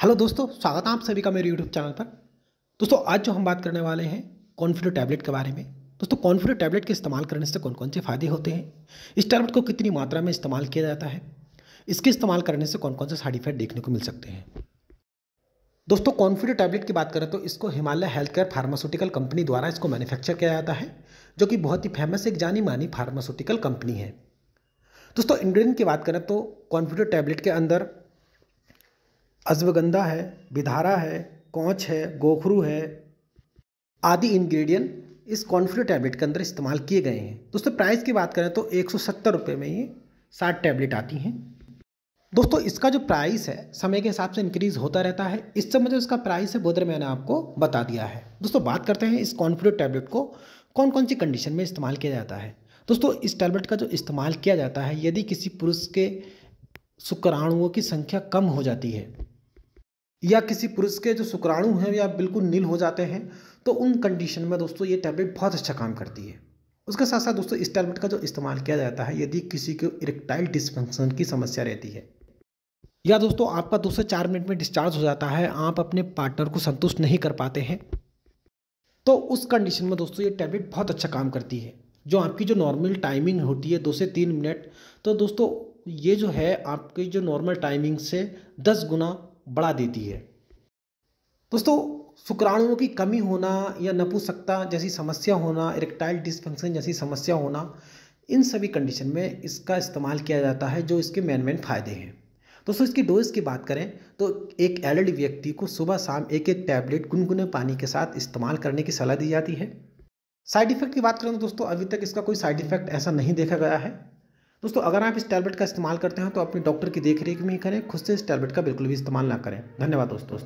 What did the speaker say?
Hello दोस्तों, स्वागत है आप सभी का मेरे यूट्यूब चैनल पर। दोस्तों, आज जो हम बात करने वाले हैं कॉन्फिडो टैबलेट के बारे में। दोस्तों कॉन्फिडो टैबलेट के इस्तेमाल करने से कौन कौन से फ़ायदे होते हैं? इस टैबलेट को कितनी मात्रा में इस्तेमाल किया जाता है? इसके इस्तेमाल करने से कौन कौन से साइड इफ़ेक्ट देखने को मिल सकते हैं? दोस्तों कॉन्फिडो टैबलेट की बात करें तो इसको Himalaya health care pharmaceutical company द्वारा इसको मैन्युफैक्चर किया जाता है, जो कि बहुत ही फ़ेमस, एक जानी मानी फार्मास्यूटिकल कंपनी है। दोस्तों इंग्रेडिएंट की बात करें तो कॉन्फिडो टैबलेट के अंदर अश्वगंधा है विधारा है कौच है, गोखरू है, आदि इंग्रेडिएंट इस कॉन्फ्लू टैबलेट के अंदर इस्तेमाल किए गए हैं। दोस्तों प्राइस की बात करें तो एक सौ में ये साठ टैबलेट आती हैं। दोस्तों, इसका जो प्राइस है, समय के हिसाब से इंक्रीज़ होता रहता है। इस समय जो इसका प्राइस है बोधर मैंने आपको बता दिया है। दोस्तों, बात करते हैं इस कॉन्फ्लू टैबलेट को कौन कौन सी कंडीशन में इस्तेमाल किया जाता है। दोस्तों, इस टैबलेट का जो इस्तेमाल किया जाता है, यदि किसी पुरुष के शुक्राणुओं की संख्या कम हो जाती है या किसी पुरुष के जो शुक्राणु हैं या बिल्कुल नील हो जाते हैं तो उन कंडीशन में दोस्तों ये टैबलेट बहुत अच्छा काम करती है। उसके साथ साथ दोस्तों इस टैबलेट का जो इस्तेमाल किया जाता है, यदि किसी को इरेक्टाइल डिस्फंक्शन की समस्या रहती है, या दोस्तों आपका दो से चार मिनट में डिस्चार्ज हो जाता है, आप अपने पार्टनर को संतुष्ट नहीं कर पाते हैं तो उस कंडीशन में दोस्तों ये टैबलेट बहुत अच्छा काम करती है। जो आपकी जो नॉर्मल टाइमिंग होती है, दो से तीन मिनट तो दोस्तों ये जो है, आपकी जो नॉर्मल टाइमिंग से दस गुना बढ़ा देती है। दोस्तों, शुक्राणुओं की कमी होना या नपुसकता जैसी समस्या होना, इरेक्टाइल डिसफंक्शन जैसी समस्या होना, इन सभी कंडीशन में इसका इस्तेमाल किया जाता है, जो इसके मेन मेन फ़ायदे हैं। दोस्तों, इसकी डोज की बात करें तो एक एलर्डी व्यक्ति को सुबह शाम एक एक टैबलेट गुनगुने पानी के साथ इस्तेमाल करने की सलाह दी जाती है। साइड इफ़ेक्ट की बात करें तो दोस्तों, अभी तक इसका कोई साइड इफ़ेक्ट ऐसा नहीं देखा गया है। दोस्तों, अगर आप इस टैबलेट का इस्तेमाल करते हैं तो अपने डॉक्टर की देखरेख में ही करें, खुद से इस टैबलेट का बिल्कुल भी इस्तेमाल ना करें। धन्यवाद दोस्तों।